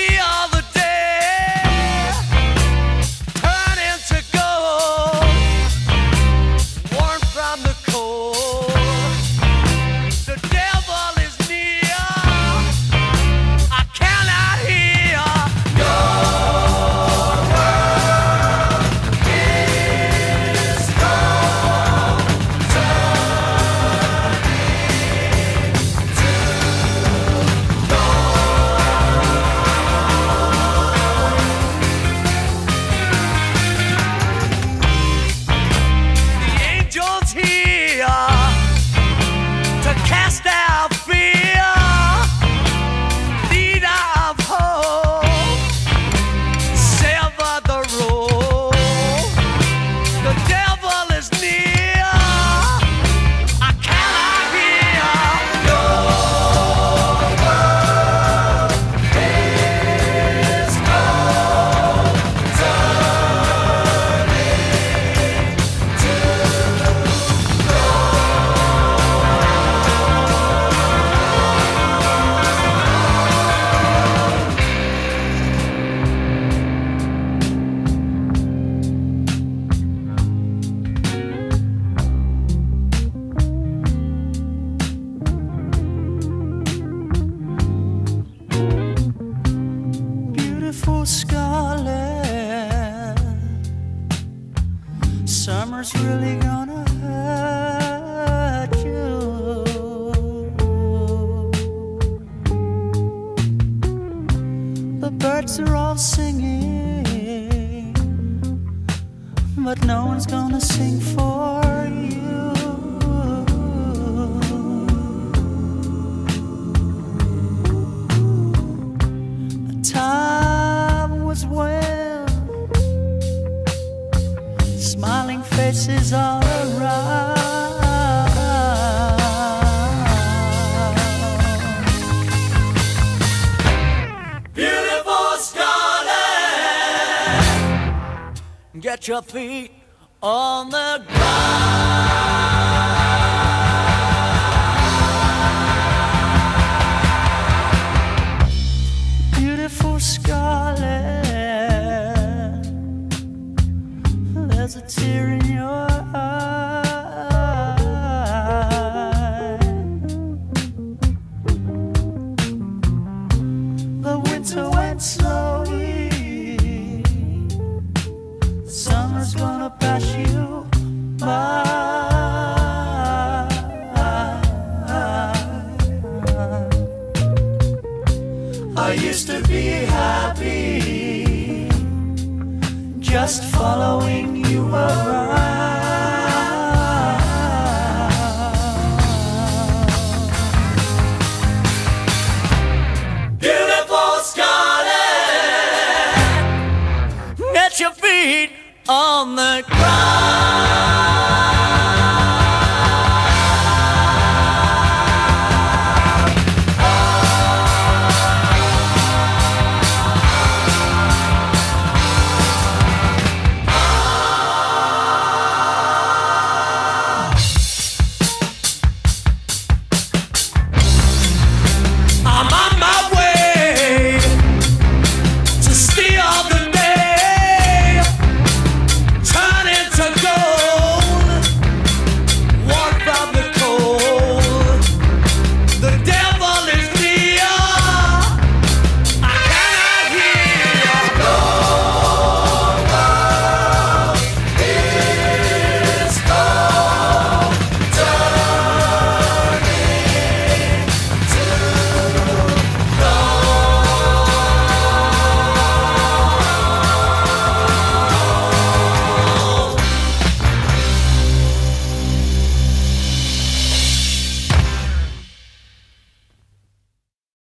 the other. Summer's really gonna hurt you. The birds are all singing, but no one's gonna sing faces all around. Beautiful Scarlet. Get your feet on the ground. I used to be happy just following you around. Beautiful Scarlet. Get your feet on the ground.